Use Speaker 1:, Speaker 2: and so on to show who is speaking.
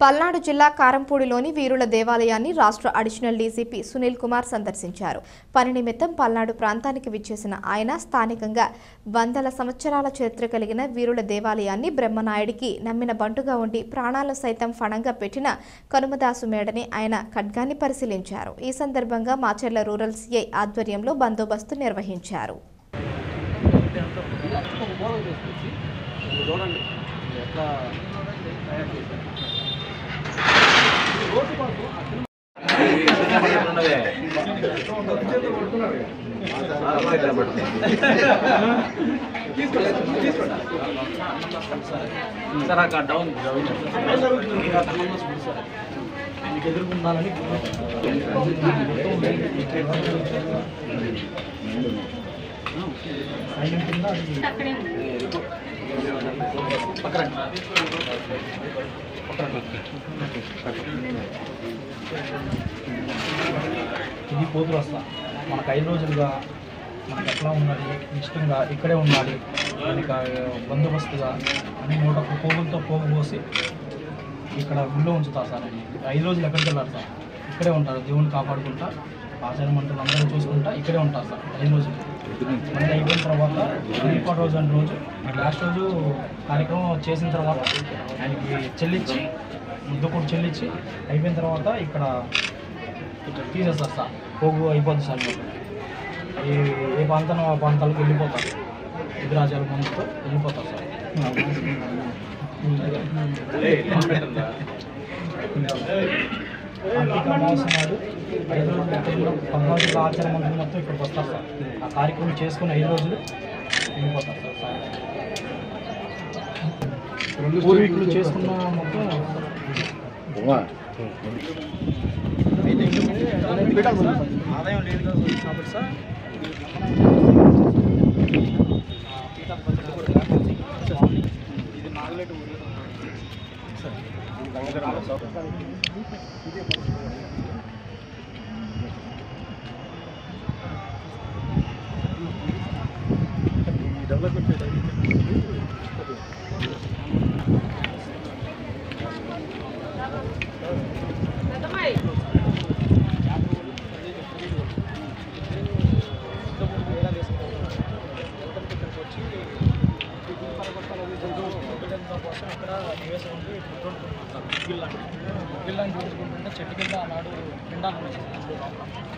Speaker 1: పల్నాడు జిల్లా కారంపూడిలోని వీరుల దేవాలయాన్ని రాష్ట్ర అడిషనల్ డీజీపీ సునీల్ కుమార్ సందర్శించారు. పని నిమిత్తం పల్నాడు ప్రాంతానికి విచ్చేసిన ఆయన స్థానికంగా వందల సంవత్సరాల చరిత్ర కలిగిన వీరుల దేవాలయాన్ని బ్రహ్మనాయుడికి నమ్మిన బంటుగా ఉండి ప్రాణాలు సైతం ఫణంగా పెట్టిన కనుమదాసు మేడని ఆయన ఖడ్గాన్ని పరిశీలించారు. ఈ సందర్భంగా మాచర్ల రూరల్ సీఐ ఆధ్వర్యంలో బందోబస్తు నిర్వహించారు.
Speaker 2: చూడండి సార్ అక్కడ డౌన్ డౌన్ సార్ మీకు ఎదుర్కొండాలని పక్కన
Speaker 3: ఇది పోతులు వస్తా. మనకు ఐదు రోజులుగా మనకు ఎట్లా ఉండాలి ఇష్టంగా ఇక్కడే ఉండాలి. మనకి బందోబస్తుగా అని నూట పోగులతో పోగు పోసి ఇక్కడ గుళ్ళో ఉంచుతారు సార్. ఐదు రోజులు ఎక్కడికి వెళ్ళారు సార్? ఇక్కడే ఉంటారు. దేవుని కాపాడుకుంటా. ఆచార మంటలు అందరూ చూసుకుంటా ఇక్కడే ఉంటారు సార్ ఐదు రోజులు. మళ్ళీ అయిపోయిన తర్వాత ఇంకో రోజు అంటే రోజు లాస్ట్ రోజు కార్యక్రమం చేసిన తర్వాత ఆయనకి చెల్లించి ముద్దు కూడా చెల్లించి అయిపోయిన తర్వాత ఇక్కడ తీసేస్తారు సార్. పోగు అయిపోద్ది సార్ మీకు. ఏ ఏ ప్రాంతం ఆ ప్రాంతాలకు వెళ్ళిపోతారు. ఎదురాజాల ముందుతో వెళ్ళిపోతారు సార్. అంతిక అమావాస్య నాడు ఐదు రోజులు ఎక్కడో పద్నాలుగు ఆచార మంత్రులు మొత్తం ఇక్కడికి వస్తారు సార్. ఆ కార్యక్రమం చేసుకుని ఐదు రోజులు వెళ్ళిపోతారు సార్. సార్ పూర్వీకులు చేసుకున్న మొత్తం ఆదాయం లేదు కాబట్టి సార్. ఇది నాగలేటు Terima kasih telah! ఇక్కడ నివేశం ఉండి గిల్లాంటి గిల్లాంటి చెట్టు కింద ఆనాడు పిండాలు